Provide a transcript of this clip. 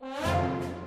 Música